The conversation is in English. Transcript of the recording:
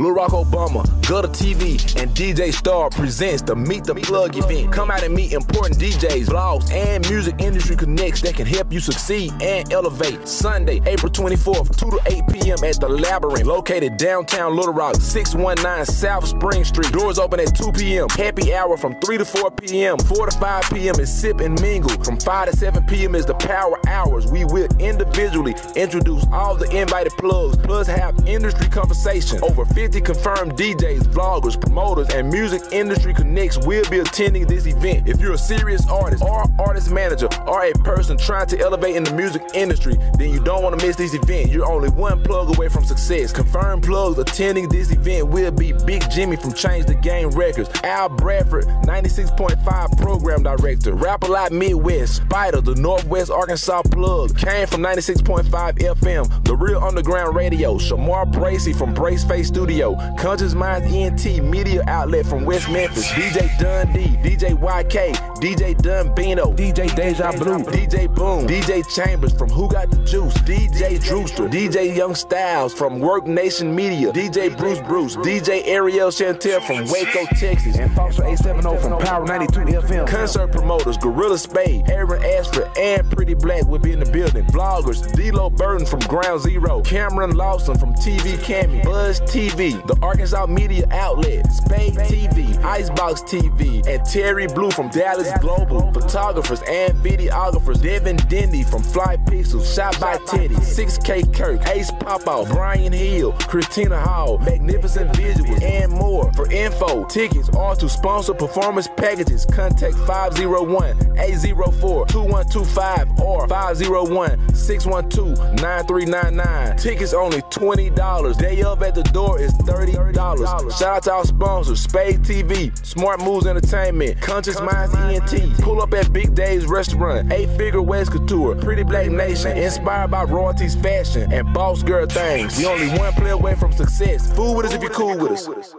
Lil Rock Obama, Gutta TV, and DJ Starv presents the Meet the Plug event. Come out and meet important DJs, vlogs, and music industry connects that can help you succeed and elevate. Sunday, April 24th, 2 to 8 p.m. at the Labyrinth, located downtown Little Rock, 619 South Spring Street. Doors open at 2 p.m. Happy hour from 3 to 4 p.m. 4 to 5 p.m. is Sip and Mingle. From 5 to 7 p.m. is the Power Hours. We will individually introduce all the invited plugs, plus have industry conversation. Over 50 confirmed DJs, vloggers, promoters, and music industry connects will be attending this event. If you're a serious artist or artist manager or a person trying to elevate in the music industry, then you don't want to miss this event. You're only one plug away from success. Confirmed plugs attending this event will be Big Jimmy from Change the Game Records, Al Bradford, 96.5 Program Director, Rap A Lot Midwest, Spider, the Northwest Arkansas plug, Kane from 96.5 FM, The Real Underground Radio, Shamar Bracy from Brace Face Studio, Conscious Minds ENT Media Outlet from West Memphis, DJ Dundee, DJ YK, DJ Dunbino, DJ Deja Blue, DJ Boom, DJ Chambers from Who Got the Juice, DJ Drewster, DJ Young Styles from Work Nation Media, DJ Bruce Bruce, DJ Ariel Chantel from Waco, Texas, and Foster 870 from Power 92 FM. Concert promoters, Gorilla Spade, Aaron Ashford, and Pretty Black will be in the building. Vloggers, D-Lo Burton from Ground Zero, Cameron Lawson from TV Cammy, Buzz TV, the Arkansas Media Outlet, Spade TV, Icebox TV, and Terry Blue from Dallas Global. Photographers and videographers, Devin Dendy from Fly Pixels, Shot by Teddy, 6K Kirk, Ace Popoff, Brian Hill, Christina Hall, Magnificent Visuals, and more. For info, tickets, or to sponsor performance packages, contact 501-804-2125 or 501-612-9399. Tickets only $20. Day of at the door is $30. Shout out to our sponsors, Spade TV, Smart Moves Entertainment, Conscious Minds ENT. Pull up at Big Dave's Restaurant, Eight Figure West Couture, Pretty Black Nation, inspired by royalties fashion, and Boss Girl Things. We only one play away from success. Fool with us if you're cool with us.